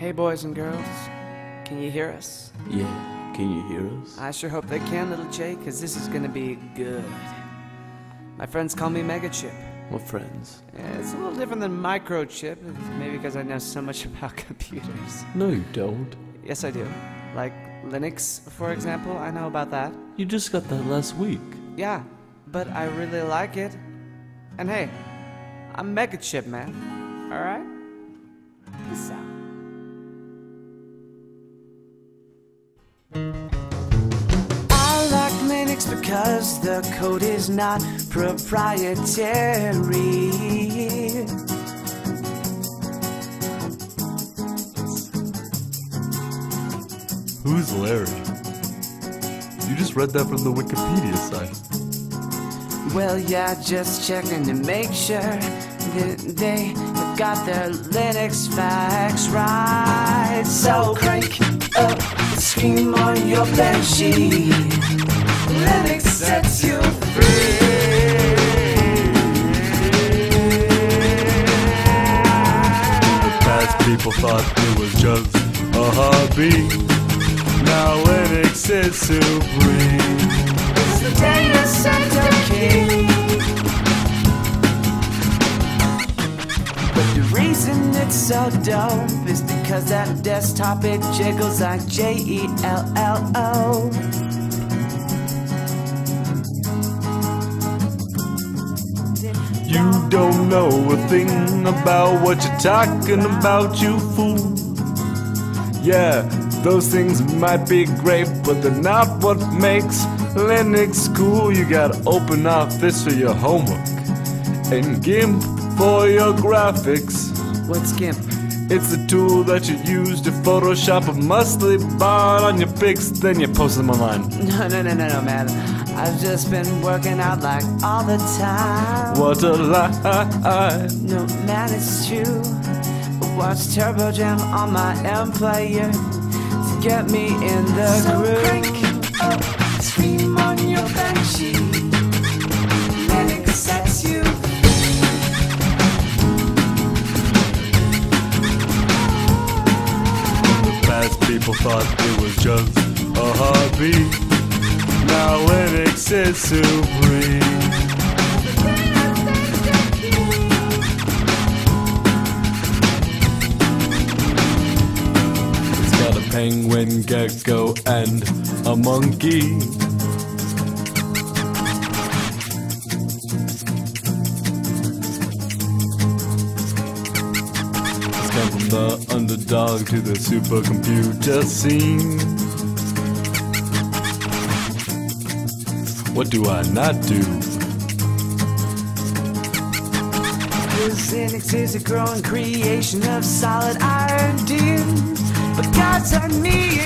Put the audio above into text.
Hey, boys and girls. Can you hear us? Yeah, can you hear us? I sure hope they can, little Jay, because this is gonna be good. My friends call me Megachip. What friends? Yeah, it's a little different than Microchip, maybe because I know so much about computers. No, you don't. Yes, I do. Like Linux, for example, I know about that. You just got that last week. Yeah, but I really like it. And hey, I'm Megachip, man. Alright? Because the code is not proprietary. Who's Larry? You just read that from the Wikipedia site. Well, yeah, just checking to make sure that they got their Linux facts right. So crank up the scream on your banshee. Linux sets you Past people thought it was just a hobby. Now Linux is supreme. It's the data center king. But the reason it's so dope is because that desktop it jiggles like J E L L O. You don't know a thing about what you're talking about, you fool. Yeah, those things might be great, but they're not what makes Linux cool. You gotta OpenOffice for your homework and GIMP for your graphics. What's GIMP? It's the tool that you use to Photoshop a muscly bar on your pics, then you post them online. No, no, no, no, no, man. I've just been working out like all the time. What a lie! No, man, it's true. Watch Turbo Jam on my MPlayer to get me in the groove. Crank up, scream on your banshee. Linux sets you Past people thought it was just a hobby. Now Linux is supreme. It's got a penguin, gecko, and a monkey. It's come from the underdog to the supercomputer scene. What do I not do? This Linux is a growing creation of solid iron ideas. But God's on me